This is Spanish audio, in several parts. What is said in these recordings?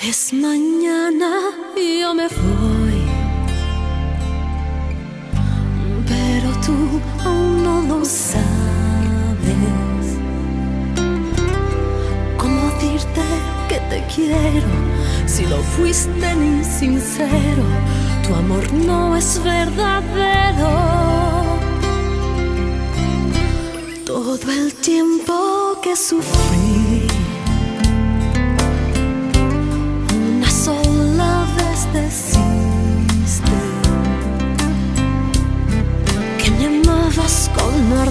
Es mañana y yo me voy. Pero tú aún no lo sabes. ¿Cómo decirte que te quiero si lo fuiste ni sincero? Tu amor no es verdadero. Todo el tiempo que sufrí.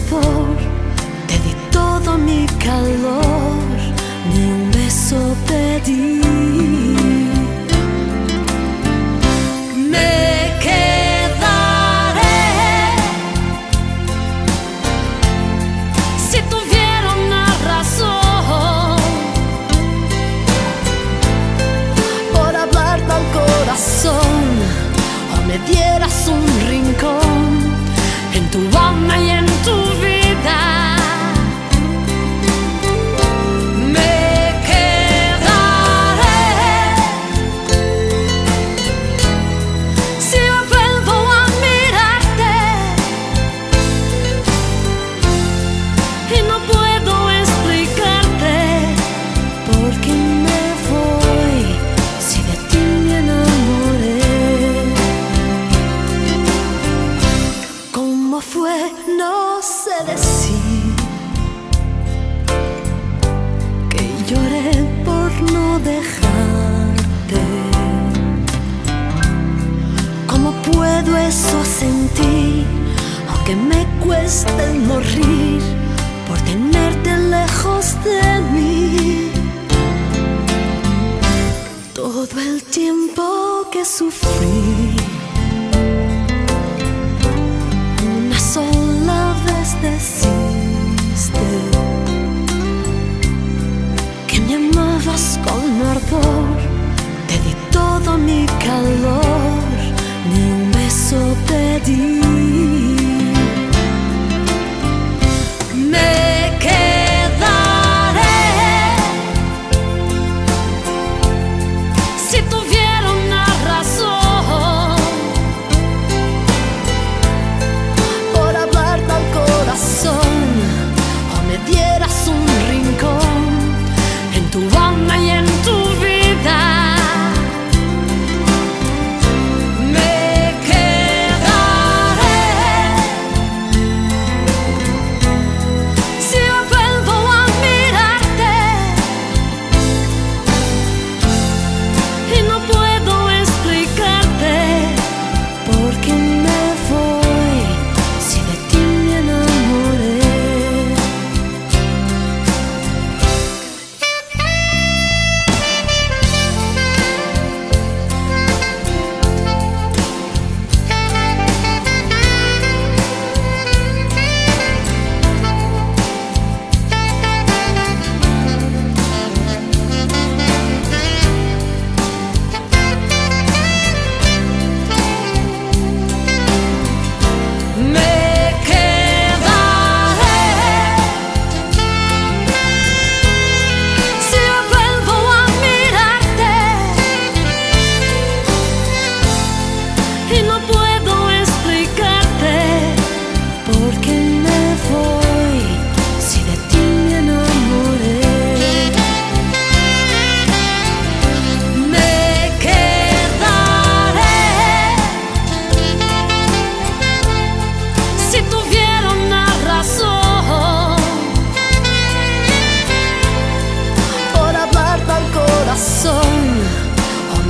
Te di todo mi calor, ni un beso pedí. dejarte. ¿Cómo puedo eso sentir? Aunque me cueste morir por tenerte lejos de mí. Todo el tiempo que sufrí. Una sola vez decir deep.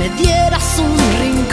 me dieras un rincón.